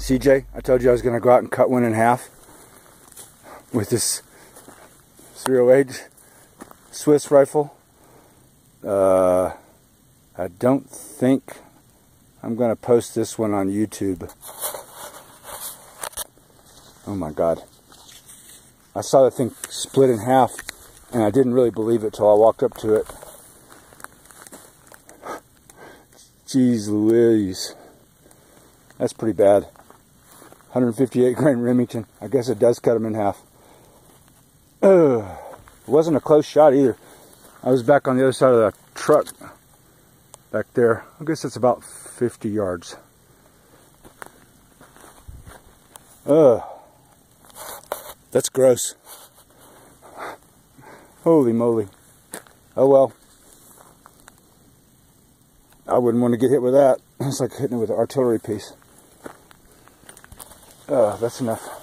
CJ, I told you I was going to go out and cut one in half with this 308 Swiss rifle. Uh, I don't think I'm going to post this one on YouTube. Oh my god. I saw the thing split in half and I didn't really believe it till I walked up to it. Jeez Louise. That's pretty bad. 158 grain Remington. I guess it does cut them in half. Ugh. It wasn't a close shot either. I was back on the other side of the truck back there. I guess it's about 50 yards. Ugh. That's gross. Holy moly. Oh well. I wouldn't want to get hit with that. It's like hitting it with an artillery piece. Uh, that's enough.